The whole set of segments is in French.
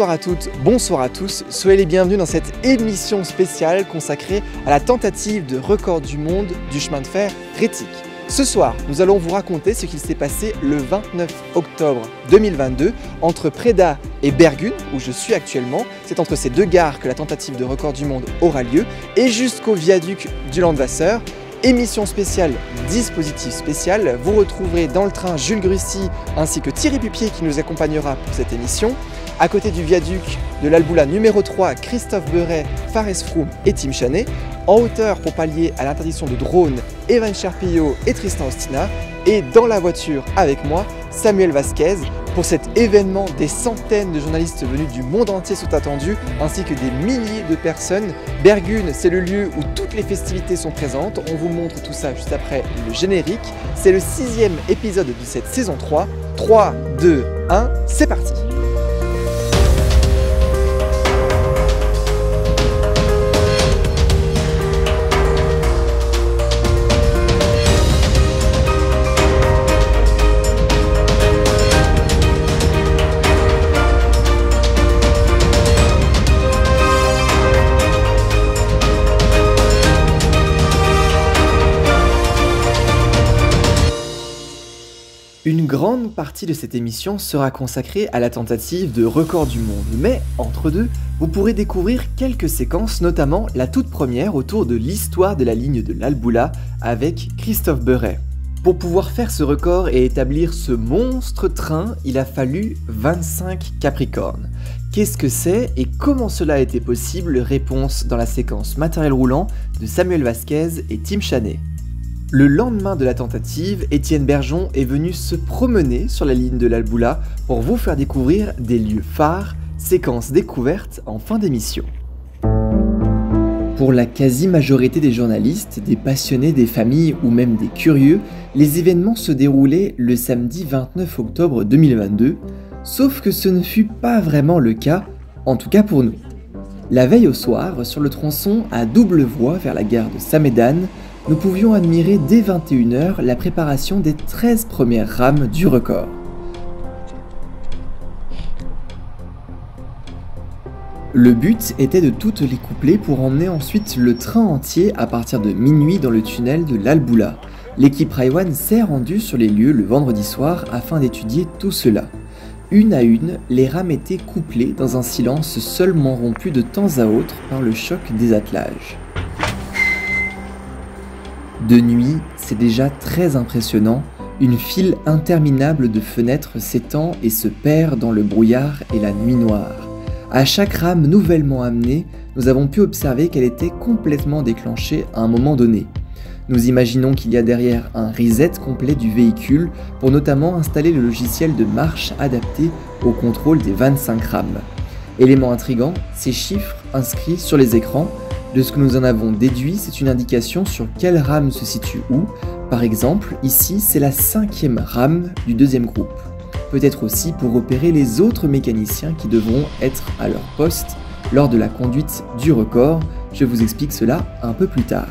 Bonsoir à toutes, bonsoir à tous, soyez les bienvenus dans cette émission spéciale consacrée à la tentative de record du monde du chemin de fer Rétique. Ce soir, nous allons vous raconter ce qu'il s'est passé le 29 octobre 2022 entre Preda et Bergune, où je suis actuellement. C'est entre ces deux gares que la tentative de record du monde aura lieu, et jusqu'au viaduc du Landwasser. Émission spéciale, dispositif spécial. Vous retrouverez dans le train Jules Grussy ainsi que Thierry Pupier qui nous accompagnera pour cette émission. À côté du viaduc de l'Alboula numéro 3, Christophe Beuret, Fares Froum et Tim Chanet. En hauteur pour pallier à l'interdiction de drones, Evan Charpillot et Tristan Ostina. Et dans la voiture avec moi, Samuel Vasquez. Pour cet événement, des centaines de journalistes venus du monde entier sont attendus, ainsi que des milliers de personnes. Bergune, c'est le lieu où toutes les festivités sont présentes. On vous montre tout ça juste après le générique. C'est le sixième épisode de cette saison 3. 3, 2, 1, c'est parti grande partie de cette émission sera consacrée à la tentative de record du monde, mais entre deux, vous pourrez découvrir quelques séquences, notamment la toute première autour de l'histoire de la ligne de l'Alboula avec Christophe Beuret. Pour pouvoir faire ce record et établir ce monstre train, il a fallu 25 Capricornes. Qu'est-ce que c'est et comment cela a été possible? Réponse dans la séquence matériel roulant de Samuel Vasquez et Tim Chanet. Le lendemain de la tentative, Étienne Bergeon est venu se promener sur la ligne de l'Alboula pour vous faire découvrir des lieux phares, séquences découvertes en fin d'émission. Pour la quasi-majorité des journalistes, des passionnés, des familles ou même des curieux, les événements se déroulaient le samedi 29 octobre 2022, sauf que ce ne fut pas vraiment le cas, en tout cas pour nous. La veille au soir, sur le tronçon à double voie vers la gare de Samedan, nous pouvions admirer dès 21h la préparation des 13 premières rames du record. Le but était de toutes les coupler pour emmener ensuite le train entier à partir de minuit dans le tunnel de l'Alboula. L'équipe Raiwan s'est rendue sur les lieux le vendredi soir afin d'étudier tout cela. Une à une, les rames étaient couplées dans un silence seulement rompu de temps à autre par le choc des attelages. De nuit, c'est déjà très impressionnant, une file interminable de fenêtres s'étend et se perd dans le brouillard et la nuit noire. À chaque rame nouvellement amenée, nous avons pu observer qu'elle était complètement déclenchée à un moment donné. Nous imaginons qu'il y a derrière un reset complet du véhicule pour notamment installer le logiciel de marche adapté au contrôle des 25 rames. Élément intrigant, ces chiffres inscrits sur les écrans de ce que nous en avons déduit, c'est une indication sur quelle rame se situe où. Par exemple, ici, c'est la cinquième rame du deuxième groupe. Peut-être aussi pour repérer les autres mécaniciens qui devront être à leur poste lors de la conduite du record. Je vous explique cela un peu plus tard.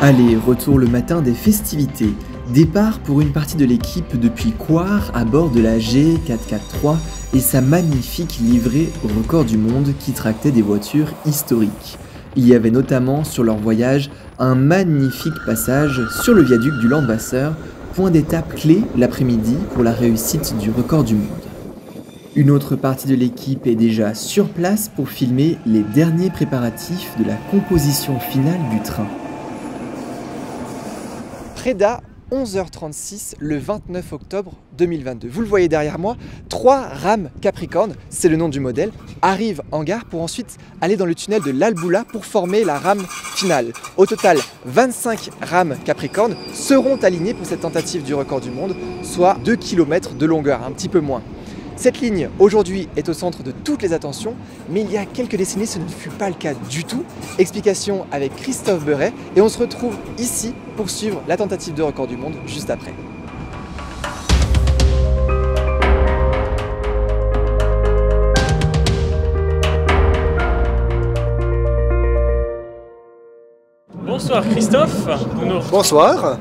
Allez, retour le matin des festivités. Départ pour une partie de l'équipe depuis Coire à bord de la G443 et sa magnifique livrée au record du monde qui tractait des voitures historiques. Il y avait notamment sur leur voyage un magnifique passage sur le viaduc du Landwasser, point d'étape clé l'après-midi pour la réussite du record du monde. Une autre partie de l'équipe est déjà sur place pour filmer les derniers préparatifs de la composition finale du train. 11h36 le 29 octobre 2022. Vous le voyez derrière moi, trois rames Capricorne, c'est le nom du modèle, arrivent en gare pour ensuite aller dans le tunnel de l'Alboula pour former la rame finale. Au total, 25 rames Capricorne seront alignées pour cette tentative du record du monde, soit 2 km de longueur, un petit peu moins. Cette ligne, aujourd'hui, est au centre de toutes les attentions, mais il y a quelques décennies, ce ne fut pas le cas du tout. Explication avec Christophe Beuret, et on se retrouve ici pour suivre la tentative de record du monde juste après. Bonsoir Christophe. Bonsoir.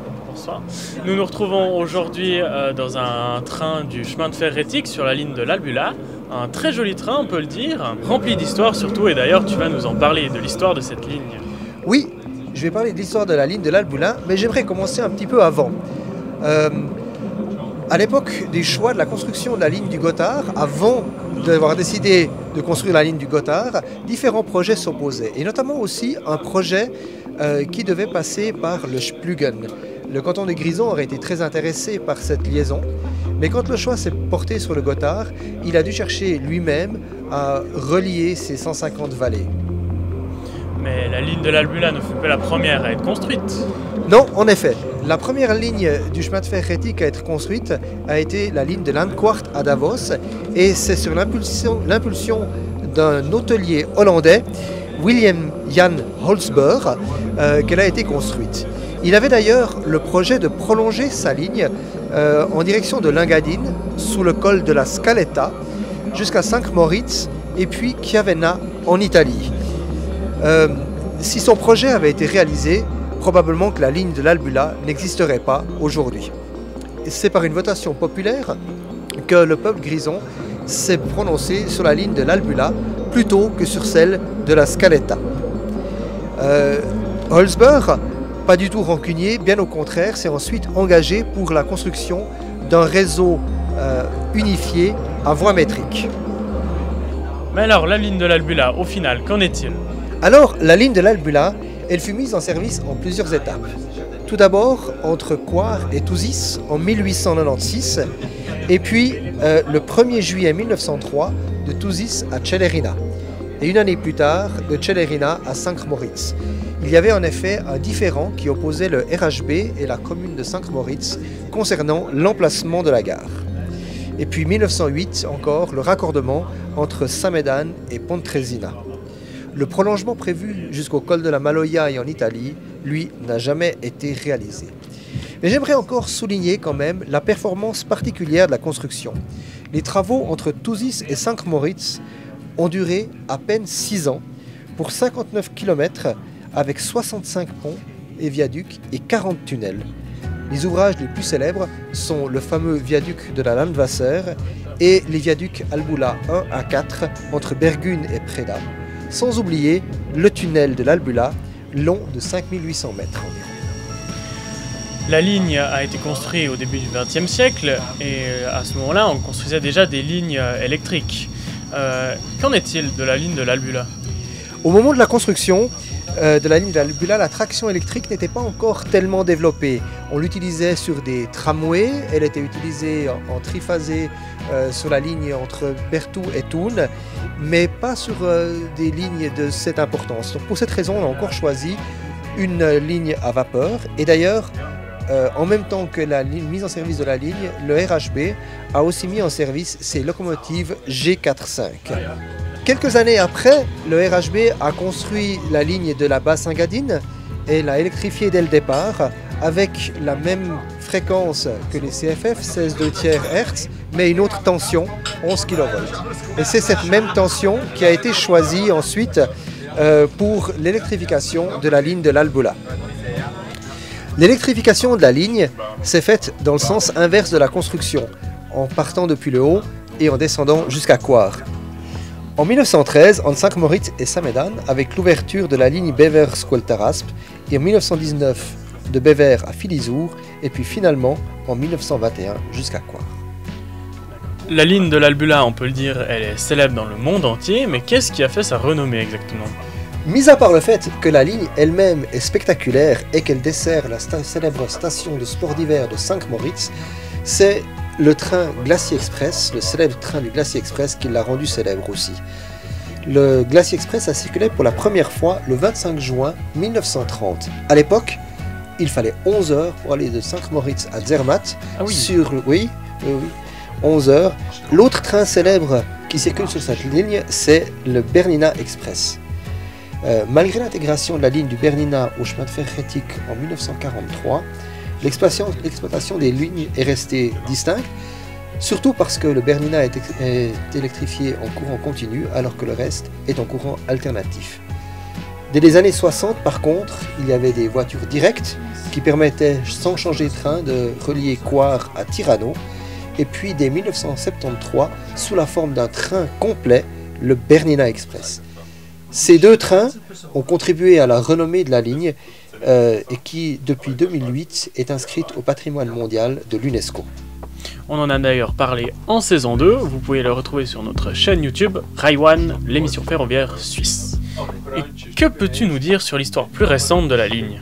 Nous nous retrouvons aujourd'hui euh, dans un train du chemin de fer rétique sur la ligne de l'Albula. Un très joli train, on peut le dire, rempli d'histoire surtout, et d'ailleurs tu vas nous en parler de l'histoire de cette ligne. Oui, je vais parler de l'histoire de la ligne de l'Albula, mais j'aimerais commencer un petit peu avant. Euh, à l'époque des choix de la construction de la ligne du Gothard, avant d'avoir décidé de construire la ligne du Gothard, différents projets s'opposaient, et notamment aussi un projet euh, qui devait passer par le Splugen. Le canton de Grison aurait été très intéressé par cette liaison, mais quand le choix s'est porté sur le Gothard, il a dû chercher lui-même à relier ces 150 vallées. Mais la ligne de l'Albula ne fut pas la première à être construite. Non, en effet. La première ligne du chemin de fer rétique à être construite a été la ligne de Landquart à Davos, et c'est sur l'impulsion d'un hôtelier hollandais, William Jan Holzberg, euh, qu'elle a été construite. Il avait d'ailleurs le projet de prolonger sa ligne euh, en direction de Lingadine, sous le col de la Scaletta, jusqu'à Saint-Moritz et puis Chiavenna en Italie. Euh, si son projet avait été réalisé, probablement que la ligne de l'Albula n'existerait pas aujourd'hui. C'est par une votation populaire que le peuple grison s'est prononcé sur la ligne de l'Albula plutôt que sur celle de la Scaletta. Euh, pas du tout rancunier, bien au contraire, s'est ensuite engagé pour la construction d'un réseau euh, unifié à voie métrique. Mais alors, la ligne de l'Albula, au final, qu'en est-il? Alors, la ligne de l'Albula, elle fut mise en service en plusieurs étapes. Tout d'abord entre Coire et Touzis en 1896, et puis euh, le 1er juillet 1903 de Touzis à Celerina, et une année plus tard de Celerina à Saint-Moritz. Il y avait en effet un différend qui opposait le RHB et la commune de Saint-Moritz concernant l'emplacement de la gare. Et puis 1908 encore, le raccordement entre Samedan et Pontresina. Le prolongement prévu jusqu'au col de la Maloia et en Italie, lui, n'a jamais été réalisé. Mais j'aimerais encore souligner quand même la performance particulière de la construction. Les travaux entre Touzis et Saint-Moritz ont duré à peine 6 ans pour 59 km avec 65 ponts et viaducs et 40 tunnels. Les ouvrages les plus célèbres sont le fameux viaduc de la Landwasser et les viaducs Albula 1 à 4 entre Bergune et Preda, sans oublier le tunnel de l'Albula, long de 5800 mètres. La ligne a été construite au début du XXe siècle et euh, à ce moment-là, on construisait déjà des lignes euh, électriques. Euh, qu'en est-il de la ligne de l'Albula? Au moment de la construction, de la ligne de l'Albula, la traction électrique n'était pas encore tellement développée. On l'utilisait sur des tramways, elle était utilisée en, triphasé sur la ligne entre Berthoud et Thun, mais pas sur euh, des lignes de cette importance. Pour cette raison, on a encore choisi une ligne à vapeur. Et d'ailleurs, euh, en même temps que la mise en service de la ligne, le RHB a aussi mis en service ses locomotives G45. Quelques années après, le RHB a construit la ligne de la Basse-Engadine et l'a électrifiée dès le départ avec la même fréquence que les CFF, 16 tiers Hz, mais une autre tension, 11 kV. Et c'est cette même tension qui a été choisie ensuite euh, pour l'électrification de la ligne de l'Albula. L'électrification de la ligne s'est faite dans le sens inverse de la construction, en partant depuis le haut et en descendant jusqu'à Coire. En 1913, entre Saint-Moritz et Samedan, avec l'ouverture de la ligne Bever-Skoltarasp, et en 1919 de Bever à Filizour, et puis finalement en 1921 jusqu'à Coire. La ligne de l'Albula, on peut le dire, elle est célèbre dans le monde entier, mais qu'est-ce qui a fait sa renommée exactement? Mis à part le fait que la ligne elle-même est spectaculaire et qu'elle dessert la célèbre station de sport d'hiver de Saint-Moritz, c'est le train Glacier Express, le célèbre train du Glacier Express, qui l'a rendu célèbre aussi. Le Glacier Express a circulé pour la première fois le 25 juin 1930. À l'époque, il fallait 11 heures pour aller de Saint-Moritz à Zermatt. Ah oui. Sur, oui, oui, oui, 11 heures. L'autre train célèbre qui circule sur cette ligne, c'est le Bernina Express. Euh, malgré l'intégration de la ligne du Bernina au chemin de fer rétique en 1943, l'exploitation des lignes est restée distincte, surtout parce que le Bernina est, est électrifié en courant continu alors que le reste est en courant alternatif. Dès les années 60, par contre, il y avait des voitures directes qui permettaient, sans changer de train, de relier Coire à Tirano. Et puis, dès 1973, sous la forme d'un train complet, le Bernina Express. Ces deux trains ont contribué à la renommée de la ligne euh, et qui, depuis 2008, est inscrite au patrimoine mondial de l'UNESCO. On en a d'ailleurs parlé en saison 2, vous pouvez le retrouver sur notre chaîne YouTube, Raiwan, l'émission ferroviaire suisse. Et que peux-tu nous dire sur l'histoire plus récente de la ligne?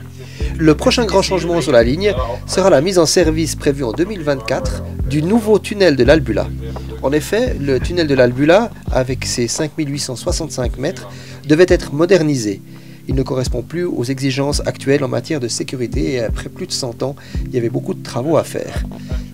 Le prochain grand changement sur la ligne sera la mise en service prévue en 2024 du nouveau tunnel de l'Albula. En effet, le tunnel de l'Albula, avec ses 5865 mètres, devait être modernisé. Il ne correspond plus aux exigences actuelles en matière de sécurité et après plus de 100 ans, il y avait beaucoup de travaux à faire.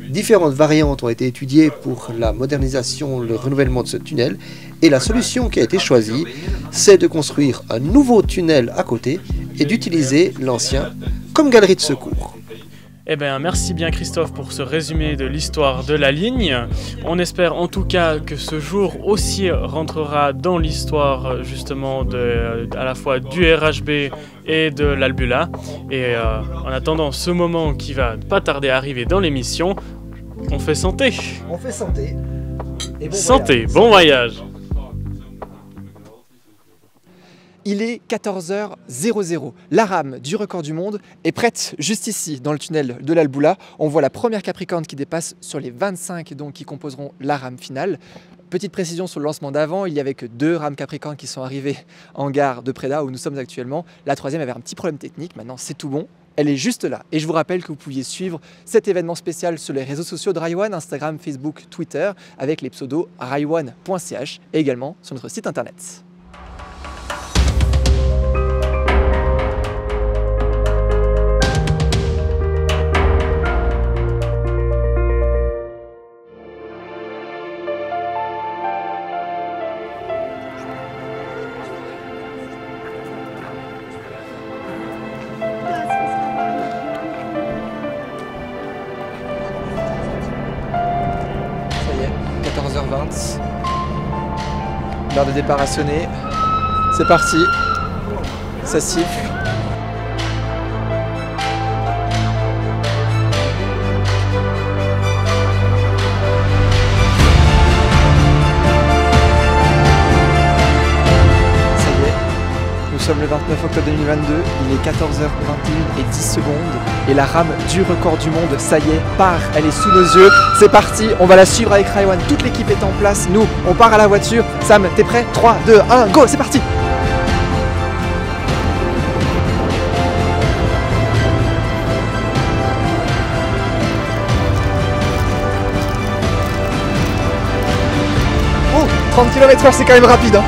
Différentes variantes ont été étudiées pour la modernisation, le renouvellement de ce tunnel et la solution qui a été choisie, c'est de construire un nouveau tunnel à côté et d'utiliser l'ancien comme galerie de secours. Eh bien, merci bien Christophe pour ce résumé de l'histoire de la ligne. On espère en tout cas que ce jour aussi rentrera dans l'histoire justement de, à la fois du RHB et de l'Albula. Et euh, en attendant ce moment qui va pas tarder à arriver dans l'émission, on fait santé. On fait santé. Et bon santé, bon voyage. Il est 14h00. La rame du record du monde est prête juste ici, dans le tunnel de l'Alboula. On voit la première Capricorne qui dépasse sur les 25 donc, qui composeront la rame finale. Petite précision sur le lancement d'avant, il n'y avait que deux rames Capricorne qui sont arrivées en gare de Preda où nous sommes actuellement. La troisième avait un petit problème technique, maintenant c'est tout bon. Elle est juste là. Et je vous rappelle que vous pouviez suivre cet événement spécial sur les réseaux sociaux de Raiwan, Instagram, Facebook, Twitter, avec les pseudos raiwan.ch et également sur notre site internet. Départ a sonné. C'est parti. Ça siffle. Sommes le 29 octobre 2022. Il est 14h21 et 10 secondes. Et la rame du record du monde, ça y est, part. Elle est sous nos yeux. C'est parti. On va la suivre avec Raiwan. Toute l'équipe est en place. Nous, on part à la voiture. Sam, t'es prêt? 3, 2, 1, go, c'est parti Oh 30 km/h, c'est quand même rapide. Hein.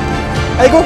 Allez, go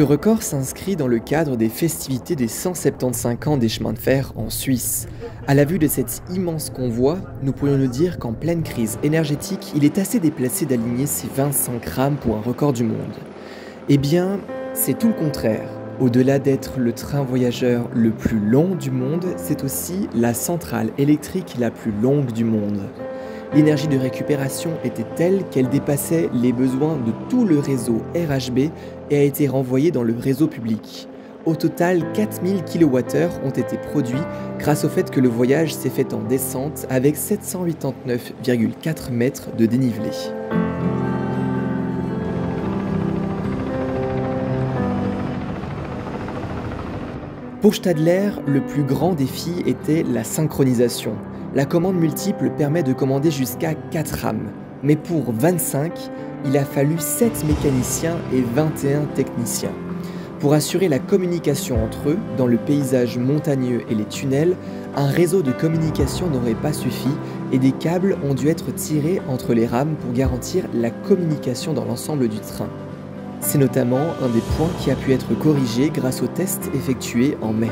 Ce record s'inscrit dans le cadre des festivités des 175 ans des chemins de fer en Suisse. À la vue de cet immense convoi, nous pourrions nous dire qu'en pleine crise énergétique, il est assez déplacé d'aligner ces 25 rames pour un record du monde. Eh bien, c'est tout le contraire. Au-delà d'être le train voyageur le plus long du monde, c'est aussi la centrale électrique la plus longue du monde. L'énergie de récupération était telle qu'elle dépassait les besoins de tout le réseau RHB et a été renvoyée dans le réseau public. Au total, 4000 kWh ont été produits grâce au fait que le voyage s'est fait en descente avec 789,4 mètres de dénivelé. Pour Stadler, le plus grand défi était la synchronisation. La commande multiple permet de commander jusqu'à 4 rames, mais pour 25, il a fallu 7 mécaniciens et 21 techniciens. Pour assurer la communication entre eux, dans le paysage montagneux et les tunnels, un réseau de communication n'aurait pas suffi et des câbles ont dû être tirés entre les rames pour garantir la communication dans l'ensemble du train. C'est notamment un des points qui a pu être corrigé grâce aux tests effectués en mai.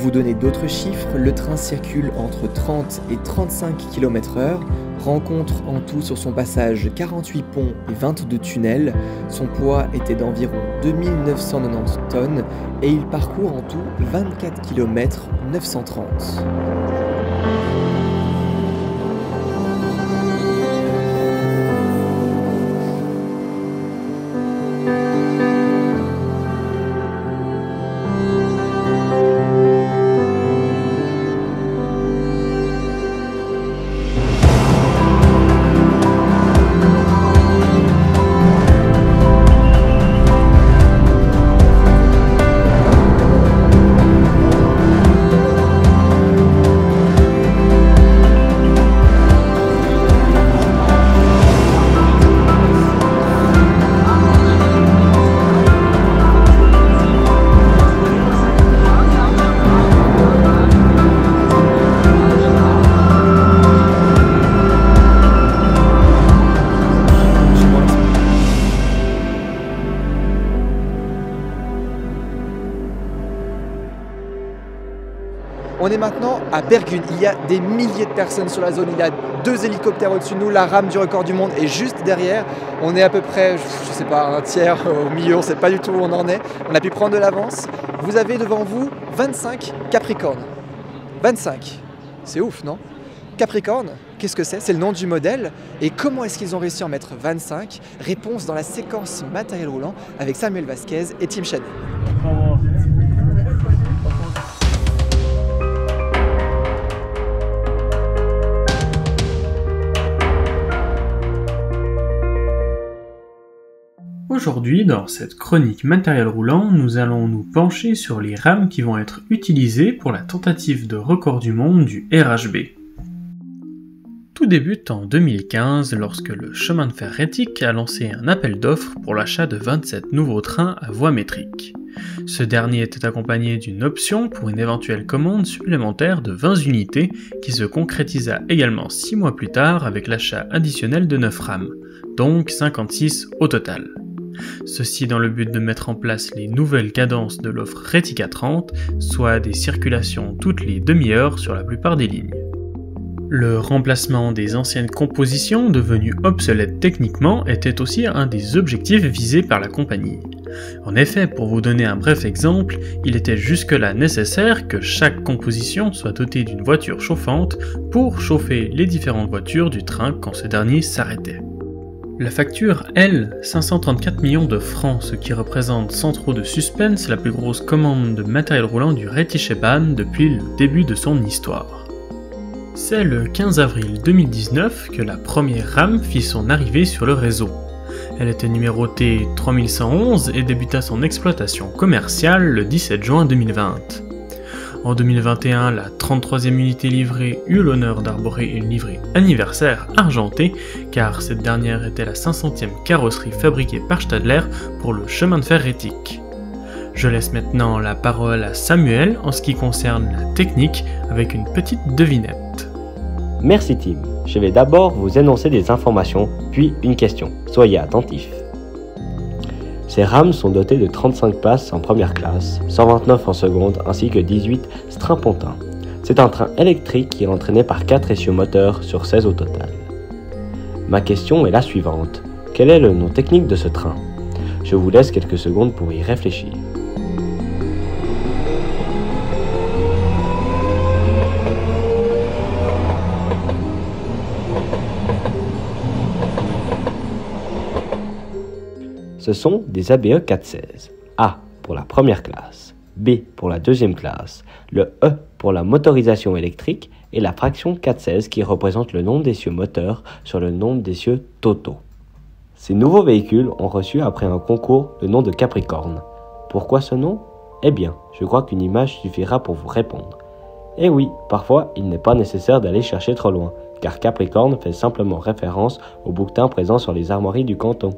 Vous donner d'autres chiffres, le train circule entre 30 et 35 km/h, rencontre en tout sur son passage 48 ponts et 22 tunnels, son poids était d'environ 2990 tonnes et il parcourt en tout 24 km 930. On est maintenant à Bergune. Il y a des milliers de personnes sur la zone. Il y a deux hélicoptères au-dessus de nous. La rame du record du monde est juste derrière. On est à peu près, je sais pas, un tiers au milieu. On ne sait pas du tout où on en est. On a pu prendre de l'avance. Vous avez devant vous 25 Capricornes. 25. C'est ouf, non? Capricorne, qu'est-ce que c'est? C'est le nom du modèle. Et comment est-ce qu'ils ont réussi à en mettre 25 Réponse dans la séquence matériel roulant avec Samuel Vasquez et Tim Chanet. Aujourd'hui, dans cette chronique matériel roulant, nous allons nous pencher sur les rames qui vont être utilisées pour la tentative de record du monde du RHB. Tout débute en 2015 lorsque le chemin de fer Rétic a lancé un appel d'offres pour l'achat de 27 nouveaux trains à voie métrique. Ce dernier était accompagné d'une option pour une éventuelle commande supplémentaire de 20 unités qui se concrétisa également 6 mois plus tard avec l'achat additionnel de 9 rames, donc 56 au total. Ceci dans le but de mettre en place les nouvelles cadences de l'offre Retica 30, soit des circulations toutes les demi-heures sur la plupart des lignes. Le remplacement des anciennes compositions devenues obsolètes techniquement était aussi un des objectifs visés par la compagnie. En effet, pour vous donner un bref exemple, il était jusque-là nécessaire que chaque composition soit dotée d'une voiture chauffante pour chauffer les différentes voitures du train quand ce dernier s'arrêtait. La facture, elle, 534 millions de francs, ce qui représente sans trop de suspense la plus grosse commande de matériel roulant du Reticheban depuis le début de son histoire. C'est le 15 avril 2019 que la première RAM fit son arrivée sur le réseau. Elle était numérotée 3111 et débuta son exploitation commerciale le 17 juin 2020. En 2021, la 33e unité livrée eut l'honneur d'arborer une livrée anniversaire argentée, car cette dernière était la 500e carrosserie fabriquée par Stadler pour le chemin de fer éthique. Je laisse maintenant la parole à Samuel en ce qui concerne la technique avec une petite devinette. Merci Tim. Je vais d'abord vous énoncer des informations, puis une question. Soyez attentifs. Ces rames sont dotées de 35 places en première classe, 129 en seconde ainsi que 18 strapontins. C'est un train électrique qui est entraîné par 4 essieux moteurs sur 16 au total. Ma question est la suivante. Quel est le nom technique de ce train? Je vous laisse quelques secondes pour y réfléchir. Ce sont des ABE 416. A pour la première classe, B pour la deuxième classe, le E pour la motorisation électrique et la fraction 416 qui représente le nombre d'essieux moteurs sur le nombre d'essieux totaux. Ces nouveaux véhicules ont reçu après un concours le nom de Capricorne. Pourquoi ce nom? Eh bien, je crois qu'une image suffira pour vous répondre. Eh oui, parfois il n'est pas nécessaire d'aller chercher trop loin, car Capricorne fait simplement référence au bouquetin présent sur les armoiries du canton.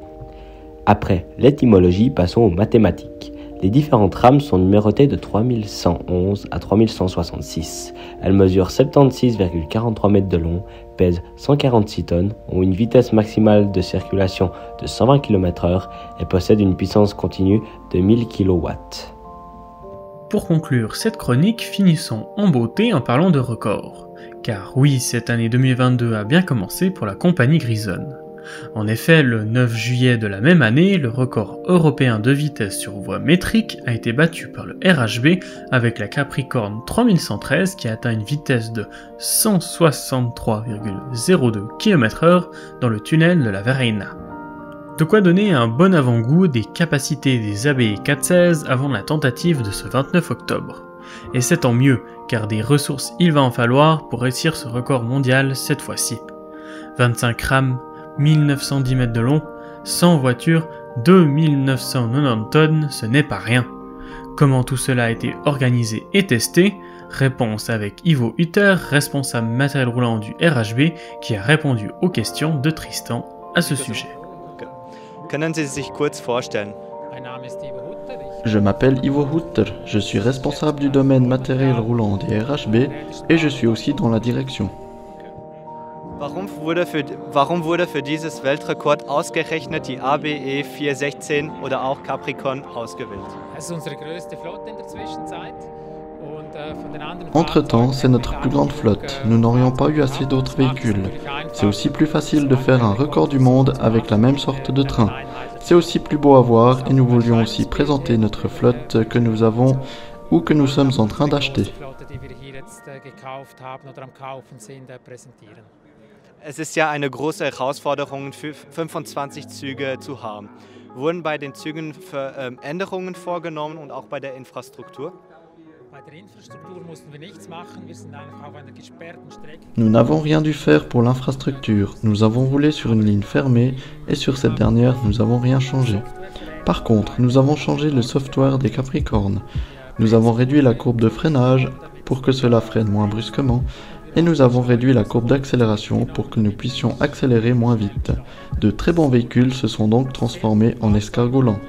Après l'étymologie, passons aux mathématiques. Les différentes rames sont numérotées de 3111 à 3166. Elles mesurent 76,43 mètres de long, pèsent 146 tonnes, ont une vitesse maximale de circulation de 120 km/h et possèdent une puissance continue de 1000 kW. Pour conclure cette chronique, finissons en beauté en parlant de records. Car oui, cette année 2022 a bien commencé pour la compagnie Grisonne. En effet, le 9 juillet de la même année, le record européen de vitesse sur voie métrique a été battu par le RHB avec la Capricorne 3113 qui atteint une vitesse de 163,02 km/h dans le tunnel de la Vareina. De quoi donner un bon avant-goût des capacités des ABE 416 avant la tentative de ce 29 octobre. Et c'est tant mieux, car des ressources il va en falloir pour réussir ce record mondial cette fois-ci. 25 rames, 1910 mètres de long, 100 voitures, 2990 tonnes, ce n'est pas rien. Comment tout cela a été organisé et testé? Réponse avec Ivo Hutter, responsable matériel roulant du RHB, qui a répondu aux questions de Tristan à ce sujet. Je m'appelle Ivo Hutter, je suis responsable du domaine matériel roulant des RHB et je suis aussi dans la direction. Warum wurde, für, warum wurde für dieses Weltrekord ausgerechnet die ABE 416 oder auch Capricorn ausgewählt? Es ist unsere größte Flotte in der Zwischenzeit. Entre-temps, c'est notre plus grande flotte. Nous n'aurions pas eu assez d'autres véhicules. C'est aussi plus facile de faire un record du monde avec la même sorte de train. C'est aussi plus beau à voir et nous voulions aussi présenter notre flotte que nous avons ou que nous sommes en train d'acheter. Es ist ja eine große Herausforderung, 25 Züge zu haben. Wurden bei den Zügen ähm, Änderungen vorgenommen und auch bei der Infrastruktur? Nous n'avons rien dû faire pour l'infrastructure. Nous avons roulé sur une ligne fermée et sur cette dernière, nous n'avons rien changé. Par contre, nous avons changé le software des Capricornes. Nous avons réduit la courbe de freinage pour que cela freine moins brusquement et nous avons réduit la courbe d'accélération pour que nous puissions accélérer moins vite. De très bons véhicules se sont donc transformés en escargolants.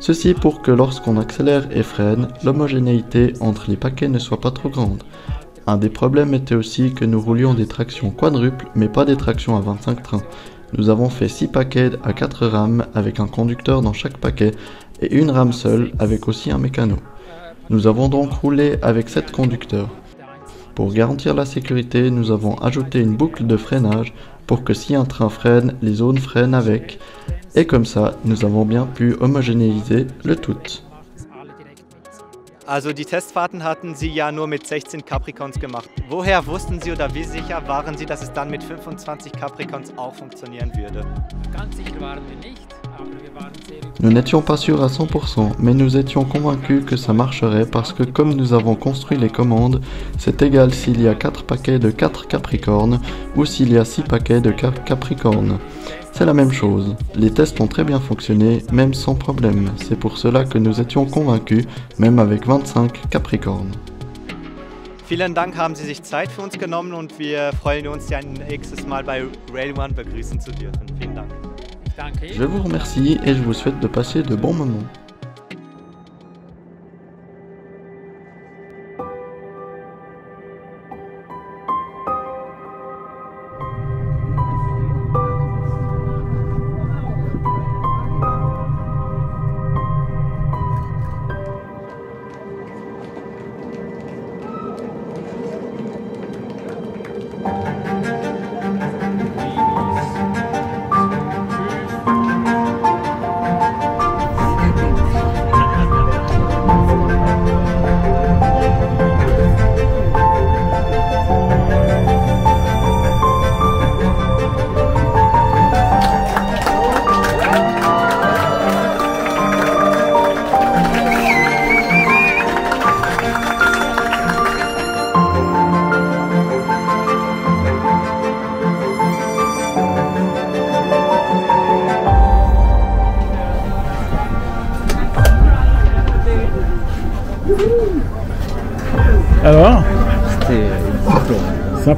Ceci pour que lorsqu'on accélère et freine, l'homogénéité entre les paquets ne soit pas trop grande. Un des problèmes était aussi que nous roulions des tractions quadruples mais pas des tractions à 25 trains. Nous avons fait 6 paquets à 4 rames avec un conducteur dans chaque paquet et une rame seule avec aussi un mécano. Nous avons donc roulé avec 7 conducteurs. Pour garantir la sécurité, nous avons ajouté une boucle de freinage pour que si un train freine, les zones freinent avec. Et comme ça, nous avons bien pu homogénéiser le tout. Also die Testfahrten hatten Sie ja nur mit 16 Capricorns gemacht. Woher wussten Sie oder wie sicher waren Sie, dass es dann mit 25 Capricorns auch funktionieren würde? Ganz sicher waren wir nicht. Nous n'étions pas sûrs à 100%, mais nous étions convaincus que ça marcherait parce que comme nous avons construit les commandes, c'est égal s'il y a 4 paquets de 4 Capricornes ou s'il y a 6 paquets de 4 Capricornes. C'est la même chose. Les tests ont très bien fonctionné, même sans problème. C'est pour cela que nous étions convaincus, même avec 25 Capricornes. Je vous remercie et je vous souhaite de passer de bons moments.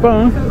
Bye.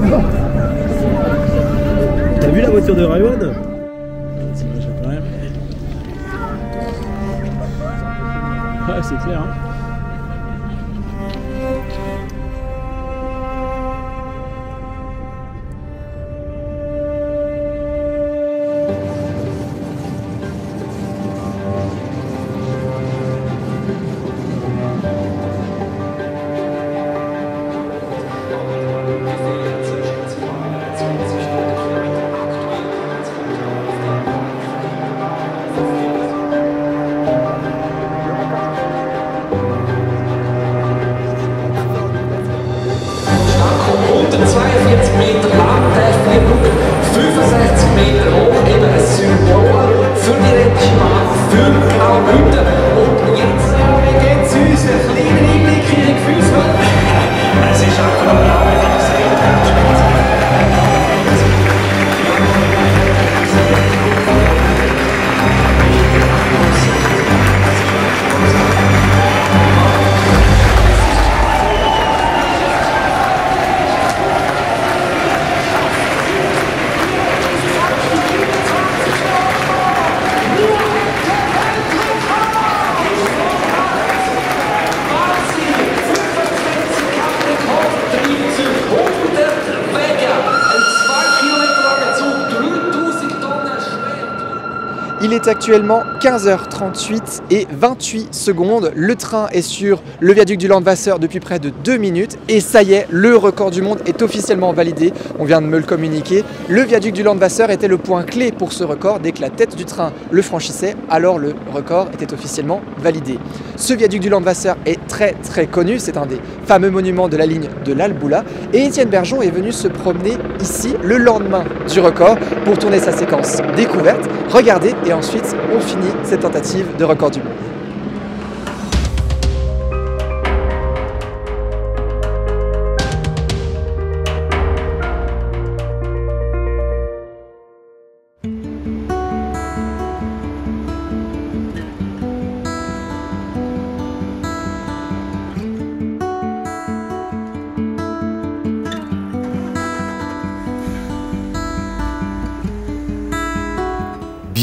Actuellement 15h38 et 28 secondes. Le train est sur le viaduc du Landwasser depuis près de 2 minutes. Et ça y est, le record du monde est officiellement validé. On vient de me le communiquer. Le viaduc du Landwasser était le point clé pour ce record. Dès que la tête du train le franchissait, alors le record était officiellement validé. Ce viaduc du Landwasser est très très connu. C'est un des fameux monuments de la ligne de l'Alboula. Et Étienne Bergeon est venu se promener ici le lendemain du record pour tourner sa séquence découverte. Regardez et ensuite on finit cette tentative de record du monde.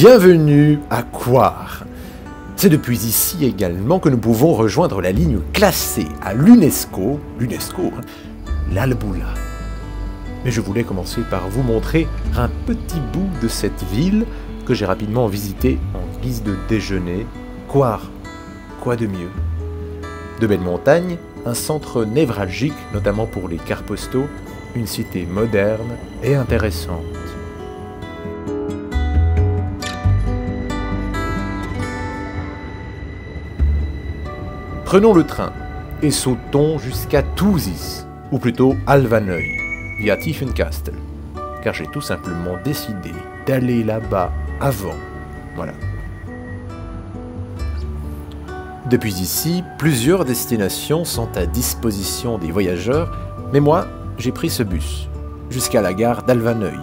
Bienvenue à Coire. C'est depuis ici également que nous pouvons rejoindre la ligne classée à l'UNESCO, l'UNESCO, hein, l'Alboula. Mais je voulais commencer par vous montrer un petit bout de cette ville que j'ai rapidement visité en guise de déjeuner. Coire, quoi de mieux? De belles montagnes, un centre névralgique, notamment pour les quarts postaux, une cité moderne et intéressante. Prenons le train et sautons jusqu'à Tousis, ou plutôt Alvaneuil, via Tiefenkastel, car j'ai tout simplement décidé d'aller là-bas avant Voilà. Depuis ici, plusieurs destinations sont à disposition des voyageurs, mais moi, j'ai pris ce bus jusqu'à la gare d'Alvaneuil.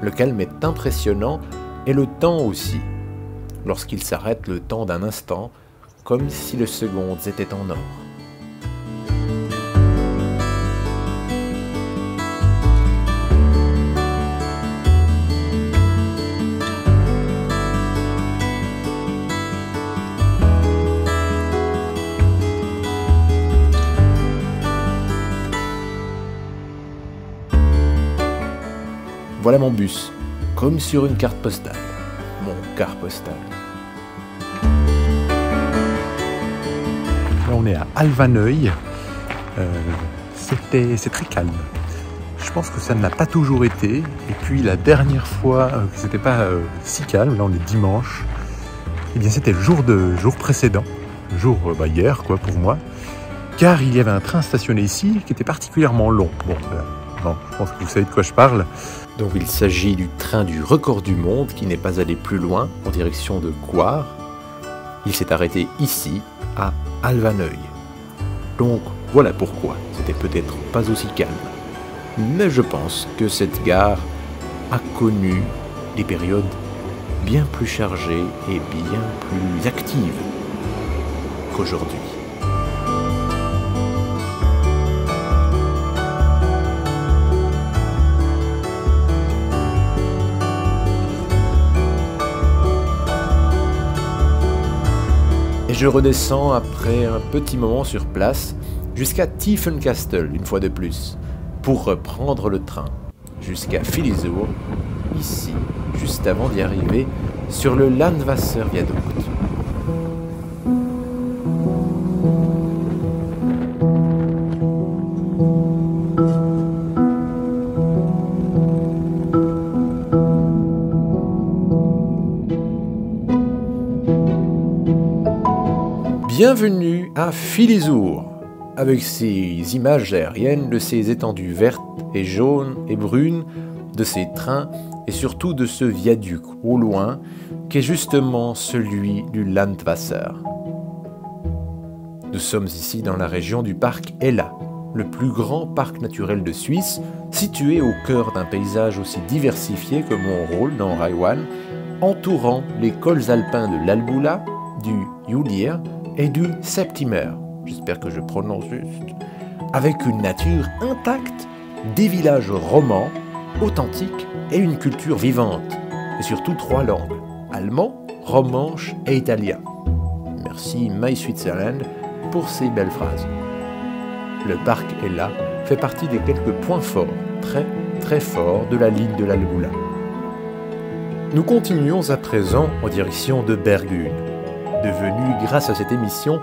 Le calme est impressionnant et le temps aussi. Lorsqu'il s'arrête le temps d'un instant, comme si le secondes était en or. Voilà mon bus, comme sur une carte postale. Mon car postal. Là, on est à Alvaneuil. Euh, c'était, c'est très calme. Je pense que ça ne l'a pas toujours été. Et puis la dernière fois euh, que c'était pas euh, si calme, là on est dimanche, eh bien c'était le jour de jour précédent, le jour bah, hier quoi pour moi, car il y avait un train stationné ici qui était particulièrement long. Bon, je pense que vous savez de quoi je parle. Donc il s'agit du train du record du monde qui n'est pas allé plus loin en direction de Coire. Il s'est arrêté ici, à Alvaneuil. Donc voilà pourquoi c'était peut-être pas aussi calme. Mais je pense que cette gare a connu des périodes bien plus chargées et bien plus actives qu'aujourd'hui. Je redescends après un petit moment sur place jusqu'à Tiefencastle une fois de plus pour reprendre le train jusqu'à Philisour, ici, juste avant d'y arriver, sur le Landwasser Viaduct. Bienvenue à Philisour, avec ces images aériennes de ces étendues vertes et jaunes et brunes, de ces trains et surtout de ce viaduc au loin qui est justement celui du Landwasser. Nous sommes ici dans la région du parc Ella, le plus grand parc naturel de Suisse, situé au cœur d'un paysage aussi diversifié que mon rôle dans Raiwan, entourant les cols alpins de l'Albula, du Julier et du Septimer, j'espère que je prononce juste, avec une nature intacte, des villages romans, authentiques et une culture vivante, et surtout trois langues, allemand, romanche et italien. Merci My Switzerland pour ces belles phrases. Le parc est là, fait partie des quelques points forts, très très forts de la ligne de l'Albula. Nous continuons à présent en direction de Bergune, devenu, grâce à cette émission,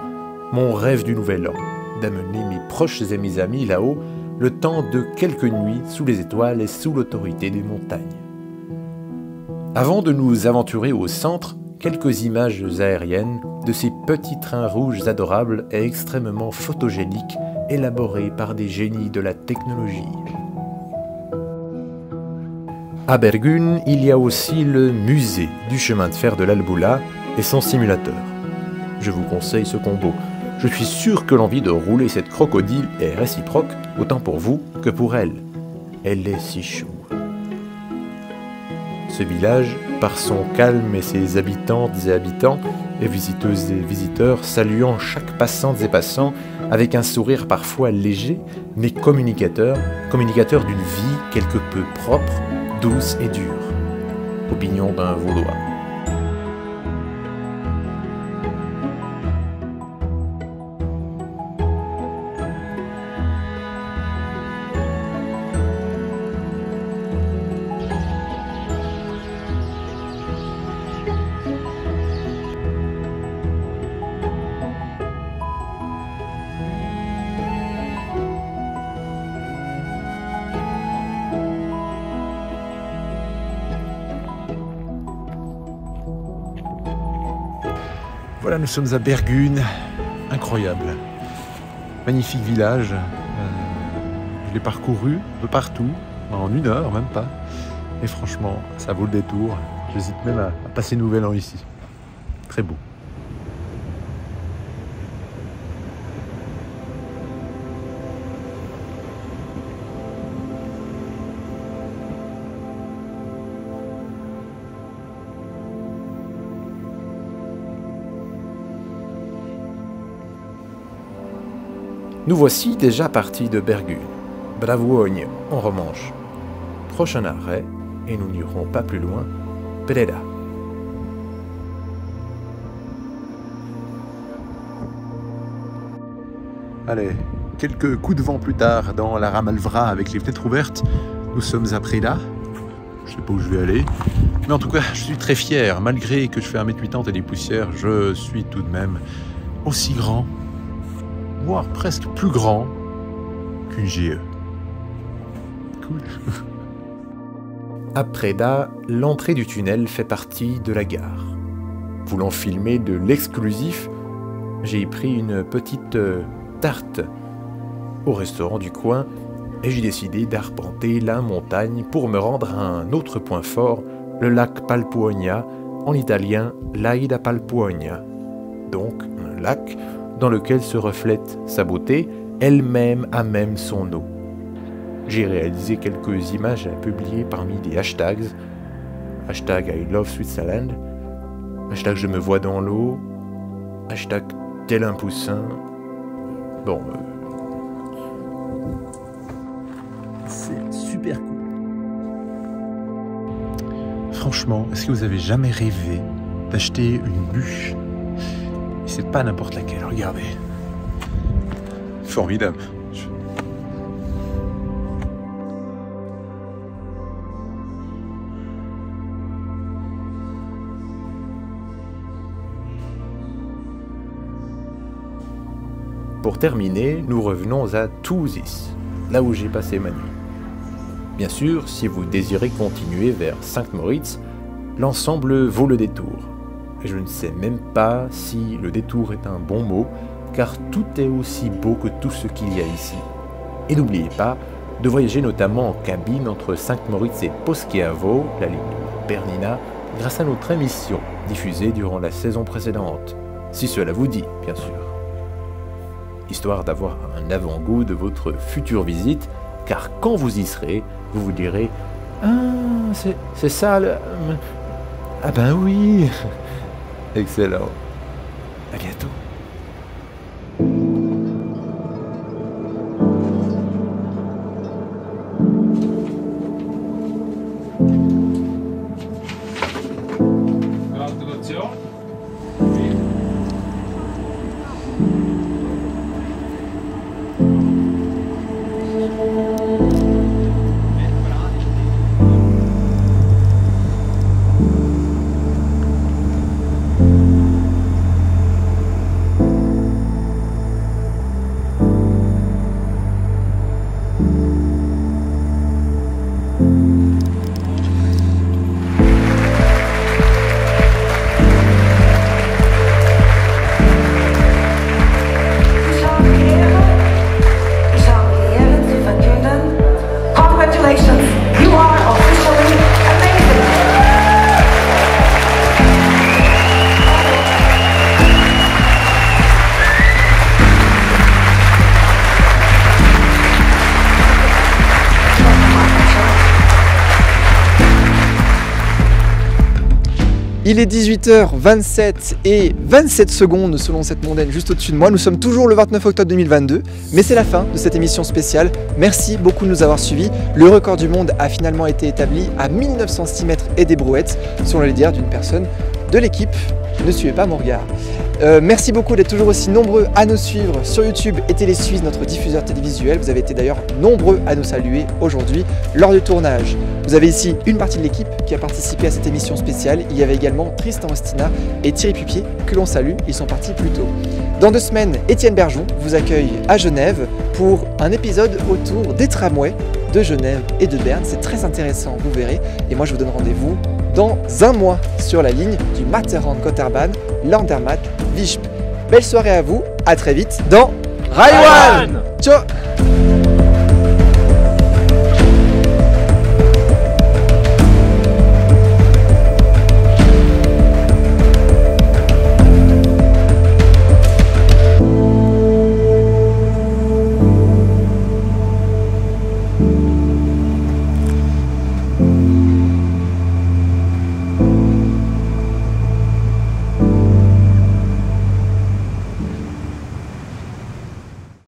mon rêve du nouvel an, d'amener mes proches et mes amis là-haut le temps de quelques nuits sous les étoiles et sous l'autorité des montagnes. Avant de nous aventurer au centre, quelques images aériennes de ces petits trains rouges adorables et extrêmement photogéniques élaborés par des génies de la technologie. À Bergune, il y a aussi le musée du chemin de fer de l'Albula et son simulateur. Je vous conseille ce combo. Je suis sûr que l'envie de rouler cette crocodile est réciproque, autant pour vous que pour elle. Elle est si chou. Ce village, par son calme et ses habitantes et habitants, et visiteuses et visiteurs saluant chaque passante et passant avec un sourire parfois léger, mais communicateur, communicateur d'une vie quelque peu propre, douce et dure. Opinion d'un Vaudois. Nous sommes à Bergune. Incroyable. Magnifique village. Euh, je l'ai parcouru peu partout, en une heure, même pas. Et franchement, ça vaut le détour. J'hésite même à, à passer Nouvel An ici. Très beau. Nous voici déjà partis de Bergune. Bravouogne en Romanche. Prochain arrêt, et nous n'irons pas plus loin, Breda. Allez, quelques coups de vent plus tard, dans la Ramalvra avec les fenêtres ouvertes, nous sommes à Preda. Je sais pas où je vais aller. Mais en tout cas, je suis très fier. Malgré que je fais 1m80 et des poussières, je suis tout de même aussi grand, voire presque plus grand qu'une GE. Cool. À Preda, l'entrée du tunnel fait partie de la gare. Voulant filmer de l'exclusif, j'ai pris une petite euh, tarte au restaurant du coin et j'ai décidé d'arpenter la montagne pour me rendre à un autre point fort, le lac Palpuogna, en italien Laida Palpuogna. Donc un lac dans lequel se reflète sa beauté, elle-même à même son eau. J'ai réalisé quelques images à publier parmi des hashtags. Hashtag I love Switzerland. Hashtag je me vois dans l'eau. Hashtag tel un poussin. Bon. euh, C'est super cool. Franchement, est-ce que vous avez jamais rêvé d'acheter une bûche c'est pas n'importe laquelle, regardez. Formidable. Je- Pour terminer, nous revenons à Touzis, là où j'ai passé ma nuit. Bien sûr, si vous désirez continuer vers Sainte-Moritz, l'ensemble vaut le détour. Et je ne sais même pas si le détour est un bon mot, car tout est aussi beau que tout ce qu'il y a ici. Et n'oubliez pas de voyager notamment en cabine entre Sainte-Moritz et Poschiavo, la ligne Bernina, grâce à notre émission diffusée durant la saison précédente, si cela vous dit, bien sûr histoire d'avoir un avant-goût de votre future visite, car quand vous y serez, vous vous direz Ah, c'est c'est ça le. Ah ben oui Excellent. À Il est 18h27 et 27 secondes selon cette mondaine juste au-dessus de moi. Nous sommes toujours le 29 octobre 2022, mais c'est la fin de cette émission spéciale. Merci beaucoup de nous avoir suivis. Le record du monde a finalement été établi à 1906 mètres et des brouettes, selon les dires d'une personne de l'équipe. Ne suivez pas mon regard. Euh, merci beaucoup d'être toujours aussi nombreux à nous suivre sur YouTube et Télésuisse, notre diffuseur télévisuel. Vous avez été d'ailleurs nombreux à nous saluer aujourd'hui lors du tournage. Vous avez ici une partie de l'équipe qui a participé à cette émission spéciale. Il y avait également Tristan Ostina et Thierry Pupier que l'on salue. Ils sont partis plus tôt. Dans deux semaines, Étienne Bergeon vous accueille à Genève pour un épisode autour des tramways de Genève et de Berne. C'est très intéressant, vous verrez. Et moi, je vous donne rendez-vous dans un mois sur la ligne du Matterhorn Gotterbahn, Landermatt, Visp. Belle soirée à vous, à très vite dans Raiwan. Ciao